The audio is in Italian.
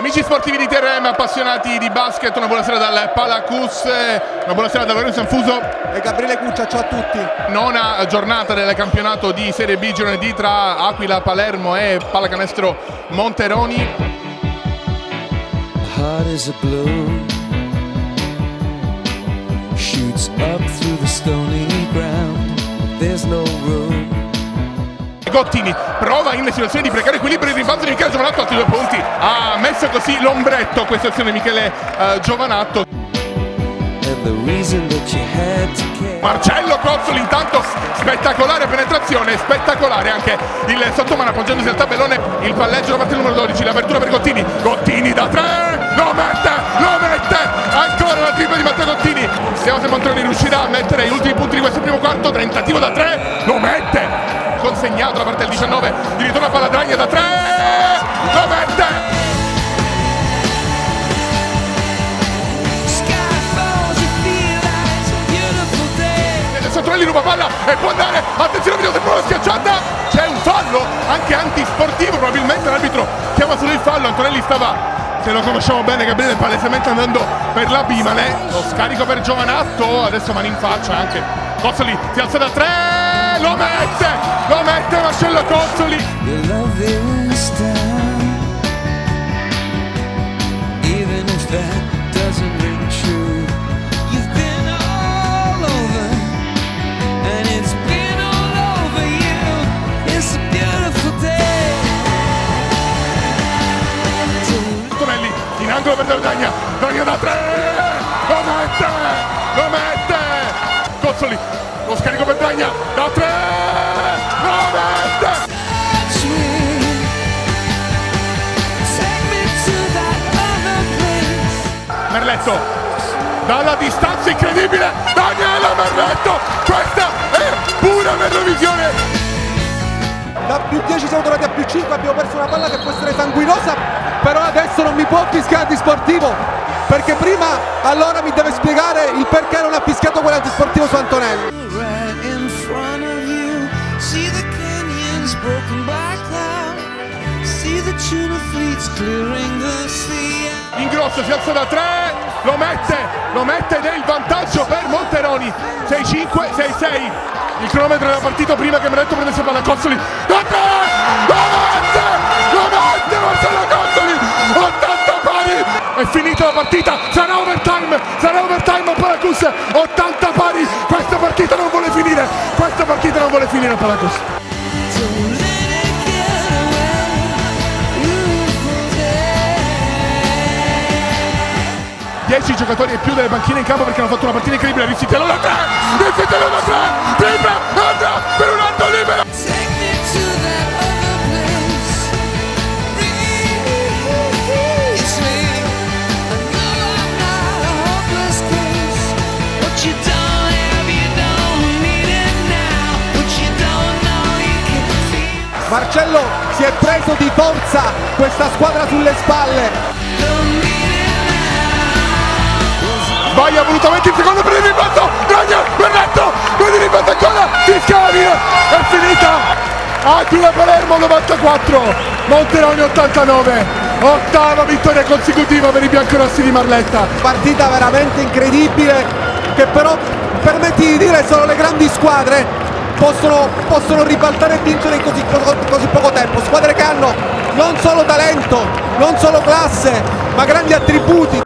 Amici sportivi di TRM, appassionati di basket, una buonasera dal Palacus, una buonasera da Lorenzo Sanfuso e Gabriele Cuccia, ciao a tutti. Nona giornata del campionato di Serie B giovedì tra Aquila, Palermo e Pallacanestro Monteroni. Gottini prova in situazione di precario equilibrio il rimbalzo di Michele Giovanatto altri due punti. Ha messo così l'ombretto questa azione Michele uh, Giovanatto. Marcello Cozzoli intanto spettacolare penetrazione spettacolare anche il sottomano appoggiandosi al tabellone il palleggio da parte numero 12 l'apertura per Gottini. Gottini da tre lo mette lo mette ancora la tripla di Matteo Gottini. Vediamo se Montroni riuscirà a mettere gli ultimi punti di questo primo quarto tentativo da tre lo mette consegnato da parte del 19 di ritorno a Palladragna da 3 lo mette Torelli ruba palla e può andare. Attenzione video se prova schiacciata c'è un fallo anche antisportivo probabilmente l'arbitro chiama solo il fallo. Antonelli stava se lo conosciamo bene Gabriele palesemente andando per la Bimane. Lo scarico per Giovanatto adesso mani in faccia anche. Cozzoli si alza da 3 lo mette lo mette Marcello Cozzoli. In angolo per Dagna Dagna da tre lo mette lo mette Cozzoli lo scarico per Dagna da tre lo mette Merletto dalla distanza incredibile Daniela Merletto questa è pura Merlovisione da più 10 siamo tornati a più 5 abbiamo perso una palla che può essere sanguinosa però adesso non mi può fischiare antisportivo perché prima allora mi deve spiegare il perché non ha fischiato quell'antisportivo su Antonelli Ingrosso si alza da 3 lo mette lo mette ed è il vantaggio per Monteroni. 6-5 6-6 il cronometro era partito prima che Meretto prendesse palla Cozzoli. Da 3 lo mette! Lo mette Marcello Cozzoli! 80 pari! È finita la partita. Sarà overtime sarà overtime a Palacus 80 pari. Questa partita non vuole finire. Questa partita non vuole finire a Palacus 10 giocatori e più delle panchine in campo perché hanno fatto una partita incredibile. Rizzitello da 3 Rizzitello da 3 Tripla andrà per un alto libero! Marcello si è preso di forza questa squadra sulle spalle sbaglia volutamente il secondo per il rimbalzo Ragna, Bernetto, per il rimbalzo ancora Fiscalino, è finita. Aquila Palermo 94 Monteroni 89 ottava vittoria consecutiva per i biancorossi di Marletta. Partita veramente incredibile che però permetti di dire solo le grandi squadre possono, possono ribaltare e vincere in così, così poco tempo. Squadre che hanno non solo talento non solo classe ma grandi attributi